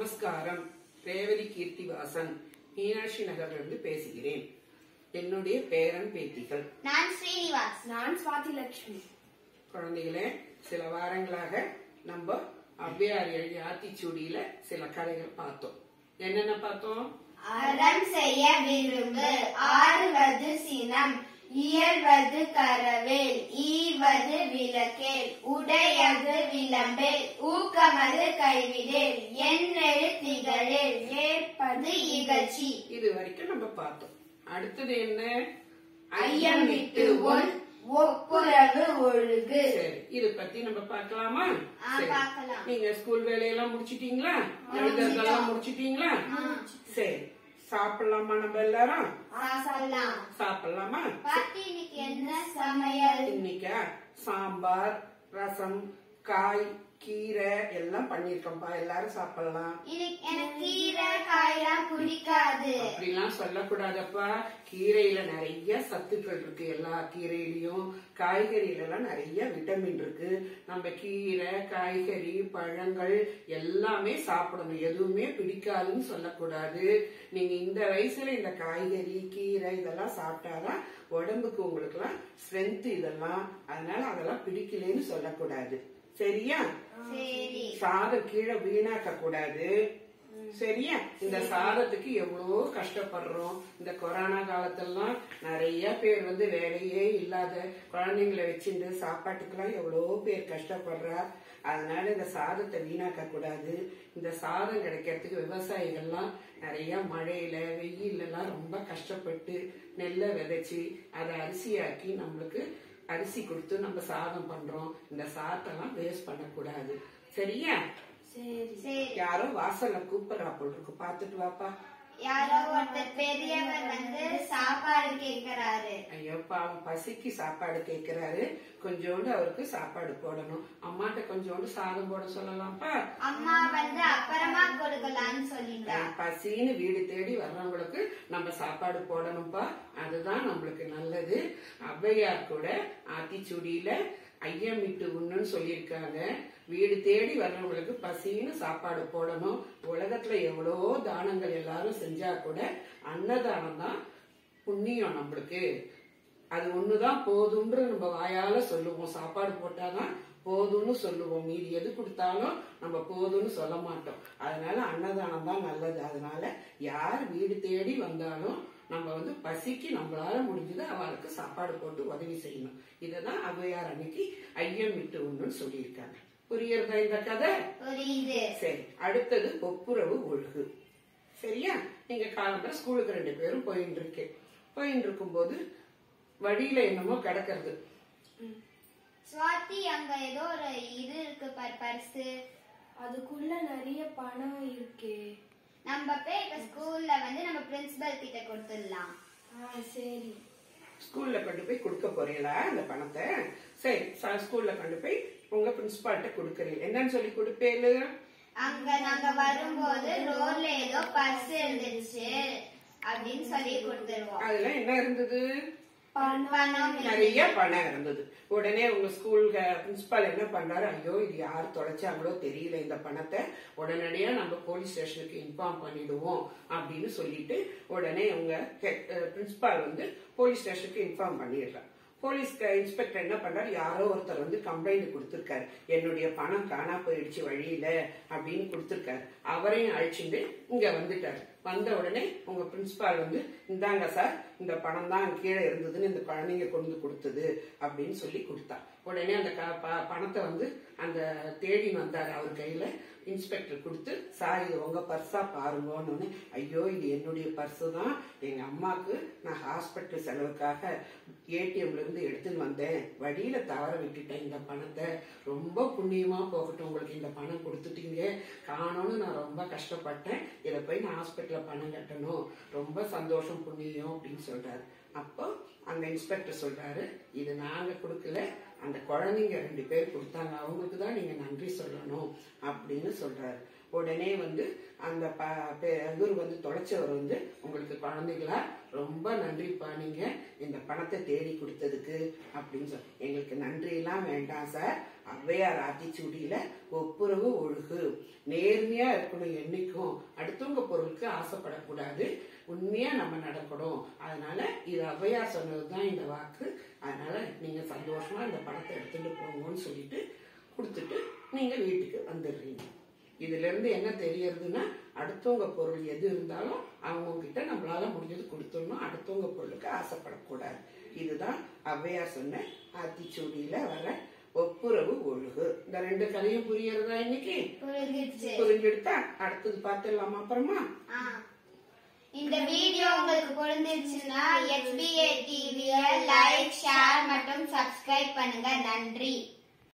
நமஸ்காரம். ரேவதி கீர்த்திவாசன் மீனாட்சி நகரிலிருந்து பேசுகிறேன். என்னுடைய பேரன் பேத்திகள். நான் ஸ்ரீனிவாஸ். நான் சுவாதி லட்சுமி குழந்தைகளே சில வாரங்களாக நம்ம ஔவையார் எழுதிய ஆத்திச்சூடியில சில கதைகள் பார்த்தோம். என்னென்ன பார்த்தோம்? அறம் செய்ய விரும்பு ஆறுவது சினம். இயல்வது கரவேல் ஈவது விளக்கேல் உடையது விளம்பேல் ஊக்கமது கைவிடேல் எண்ணெழு திகழேல் ஏற்பது இகழ்ச்சி. இது வரைக்கும் நம்ம பார்த்தோம். அடுத்தது என்ன? ஐயம் விட்டு ஒன் ஒப்புரவு ஒழுகு. இது பத்தி நம்ம. பார்க்கலாம். நீங்க ஸ்கூல் வேலையெல்லாம் முடிச்சிட்டீங்களா? எழுதுறதெல்லாம் முடிச்சிட்டீங்களா? சரி. சாப்பிடலாமா நம்ம எல்லாரும்? சாப்பிடலாம். இன்னைக்கு என்ன சமையல்? இன்னைக்கா? சாம்பார் ரசம் காய் கீரை எல்லாம் பண்ணிருக்கோம்ப்பா எல்லாரும் சாப்பிடலாம். அப்படிலாம் சொல்லக்கூடாதப்பா. கீரையில நிறைய சத்துக்கள் இருக்கு. எல்லா கீரையிலயும் காய்கறியில எல்லாம் நிறைய விட்டமின் இருக்கு. நம்ம கீரை காய்கறி பழங்கள் எல்லாமே சாப்பிடணும். எதுவுமே பிடிக்காதுன்னு சொல்லக்கூடாது. நீங்க இந்த வயசுல இந்த காய்கறி கீரை இதெல்லாம் சாப்பிட்டாதான் உடம்புக்கு உங்களுக்குலாம் ஸ்ட்ரென்த் இதெல்லாம். அதனால அதெல்லாம் பிடிக்கலன்னு சொல்லக்கூடாது. சரியா? சரி. சாதம் கீழே வீணாக்க கூடாது சரியா? இந்த சாதத்துக்கு எவ்வளவோ கஷ்டப்படுறோம். இந்த கொரோனா காலத்தெல்லாம் நிறைய பேர் வந்து வேலையே இல்லாத குழந்தைங்களை வச்சுட்டு சாப்பாட்டுக்கெல்லாம் எவ்வளவோ பேர் கஷ்டப்படுறா. அதனால இந்த சாதத்தை வீணாக்க கூடாது இந்த சாதம் கிடைக்கிறதுக்கு விவசாயிகள்லாம் நிறைய மழையில வெயில்ல எல்லாம் ரொம்ப கஷ்டப்பட்டு நெல்லை விதைச்சு அதை அரிசியாக்கி நம்மளுக்கு அரிசி கொடுத்து நம்ம சாதம் பண்றோம். இந்த சாதத்தெல்லாம் வேஸ்ட் பண்ணக்கூடாது. சரியா? சரி. சரி. யாரோ வாசல்ல கூப்பிடுறா போல் இருக்கு. பாத்துட்டு வாப்பா. யாரோ ஒருத்தர் பெரியவர் வந்து சாப்பாடு கேக்குறாரு ஐயோ பாவம் பசிக்கு சாப்பாடு கேக்குறாரு கொஞ்சோண்டு அவருக்கு சாப்பாடு போடணும். அம்மாட்ட கொஞ்சோண்டு சாதம் போட சொல்லலாம்ப்பா. அம்மா வந்து அப்புறமா கொடுக்கலாம்னு சொல்லிட்டா. பசின்னு வீடு தேடி வர்றவங்களுக்கு நம்ம சாப்பாடு போடணும்ப்பா. அதுதான் நம்மளுக்கு நல்லது. ஔவையார் கூட ஆத்திச்சூடியில ஐயமிட்டு உண்ணுன்னு சொல்லியிருக்காங்க. வீடு தேடி வர்றவங்களுக்கு பசின்னு சாப்பாடு போடணும். உலகத்துல எவ்வளோ தானங்கள் எல்லாரும் செஞ்சா கூட அன்னதானம் தான் புண்ணியம் நம்மளுக்கு. அது ஒண்ணுதான் போதும்ன்ற நம்ம வாயால சொல்லுவோம். சாப்பாடு போட்டாதான் போதும்னு சொல்லுவோம். மீதி எது கொடுத்தாலும் நம்ம போதும்னு சொல்ல மாட்டோம். அதனால அன்னதானம் தான் நல்லது. அதனால யார் வீடு தேடி வந்தாலும் நம்ம வந்து பசிக்கு நம்மளால முடிஞ்சது அவளுக்கு சாப்பாடு போட்டு உதவி செய்யணும். இததான் ஔவையார் அன்னைக்கு ஐயம் விட்டு ஒண்ணுன்னு சொல்லியிருக்காங்க. புரியுறதா இந்த கதை? புரியுது. சரி அடுத்தது ஒப்புரவு ஒழுகு. சரியா? நீங்க காலம்பர ஸ்கூலுக்கு ரெண்டு பேரும் போயிட்டு இருக்கேன் போயிட்டு இருக்கும்போது வழியில என்னமோ கிடக்கிறது. சுவாதி அங்க ஏதோ ஒரு இது இருக்கு பார் பரிசு அதுக்குள்ள நிறைய பணம் இருக்கே. நம்ம போய் இப்ப ஸ்கூல்ல வந்து நம்ம பிரின்சிபல் கிட்ட கொடுத்துடலாம். ஆ சரி. ஸ்கூல்ல கொண்டு போய் கொடுக்க போறீங்களா அந்த பணத்தை? சரி ஸ்கூல்ல கொண்டு போய் உங்க பிரின்சிபால்கிட்ட கொடுக்கறீங்க. என்னன்னு சொல்லி கொடுப்பேலு அங்க நாங்க வரும்போது ரோட்ல ஏதோ பர்ஸ் இருந்துச்சு அப்படின்னு சொல்லி கொடுத்துருவோம். அதுல என்ன இருந்தது? நிறைய பணம் இருந்தது. உடனே உங்க ஸ்கூல் பிரின்சிபால் என்ன பண்றாரு? ஐயோ இது யார் தொலைச்சாங்களோ தெரியல இந்த பணத்தை. உடனடியா நம்ம போலீஸ் ஸ்டேஷனுக்கு இன்ஃபார்ம் பண்ணிடுவோம் அப்படின்னு சொல்லிட்டு உடனே உங்க பிரின்சிபால் வந்து போலீஸ் ஸ்டேஷனுக்கு இன்ஃபார்ம் பண்ணிடுறாங்க போலீஸ் இன்ஸ்பெக்டர் என்ன பண்றாரு? யாரோ ஒருத்தர் வந்து கம்ப்ளைண்ட் கொடுத்திருக்காரு. என்னுடைய பணம் காணா போயிடுச்சு வழியில அப்படின்னு கொடுத்திருக்காரு. அவரையும் அழைச்சிட்டு இங்க வந்துட்டாரு. வந்த உடனே உங்க பிரின்சிபால் வந்து இந்தாங்க சார் இந்த பணம் தான் கீழே இருந்ததுன்னு இந்த குழந்தைங்க கொண்டு வந்து கொடுத்தது அப்படின்னு சொல்லி கொடுத்தா. உடனே அந்த க- ப- பணத்தை வந்து அந்த தேடி வந்தார் அவர் கையில. இன்ஸ்பெக்டர் கொடுத்து சார் இது உங்க பர்ஸா பாருங்கன்னு ஐயோ இது என்னுடைய பர்ஸு தான். எங்க அம்மாக்கு நான் ஹாஸ்பிட்டல் செலவுக்காக ஏடிஎம்ல இருந்து எடுத்துன்னு வந்தேன். வழியில தவற விட்டுட்டேன் இந்த பணத்தை. ரொம்ப புண்ணியமா போகட்டும். உங்களுக்கு இந்த பணம் கொடுத்துட்டீங்க. காணோன்னு நான் ரொம்ப கஷ்டப்பட்டேன். இதை போய் நான் ஹாஸ்பிட்டல் ஹாஸ்பிட்டல்ல பணம் கட்டணும். ரொம்ப சந்தோஷம் புண்ணியம் அப்படின்னு சொல்றாரு. அப்போ அந்த இன்ஸ்பெக்டர் சொல்றாரு இது நாங்க கொடுக்கல. அந்த குழந்தைங்க ரெண்டு பேர் கொடுத்தாங்க. அவங்களுக்கு தான் நீங்க நன்றி சொல்லணும். அப்படின்னு சொல்றாரு. உடனே வந்து அந்த ப- இவர் வந்து தொலைச்சவர் வந்து உங்களுக்கு குழந்தைகளா ரொம்ப நன்றிப்பா நீங்க இந்த பணத்தை தேடி கொடுத்ததுக்கு அப்படின்னு சொல்லி எங்களுக்கு நன்றியெல்லாம் வேண்டாம் சார். ஔவையார் ஆத்திச்சூடியில ஒப்புரவு ஒழுகு. நேர்மையா இருக்கணும் என்னைக்கும். அடுத்தவங்க பொருளுக்கு ஆசைப்படக்கூடாது. உண்மையா நம்ம நடக்கணும். அதனால இது ஔவையார் சொன்னதுதான் இந்த வாக்கு. அதனால நீங்க சந்தோஷமா இந்த பணத்தை எடுத்துட்டு போங்கன்னு சொல்லிட்டு கொடுத்துட்டு நீங்க வீட்டுக்கு வந்துடுறீங்க. இதுல இருந்து என்ன தெரியறதுன்னா அடுத்தவங்க பொருள் எது இருந்தாலும் அவங்க கிட்ட நம்மளால முடிஞ்சது கொடுத்துடணும். அடுத்தவங்க பொருளுக்கு ஆசைப்படக்கூடாது. இதுதான் ஔவையார் சொன்ன ஆத்திச்சூடியில வர ஒப்புரவு ஒழுகு. இந்த ரெண்டு கதையும் புரியறதா இன்னைக்கு? புரிஞ்சுடுத்தா அடுத்தது பார்த்துடலாமா அப்புறமா. இந்த வீடியோ உங்களுக்கு புரிஞ்சிருச்சுன்னா எஸ்பிஏ டிவியை லைக் ஷேர் மற்றும் சப்ஸ்கிரைப் பண்ணுங்க. நன்றி.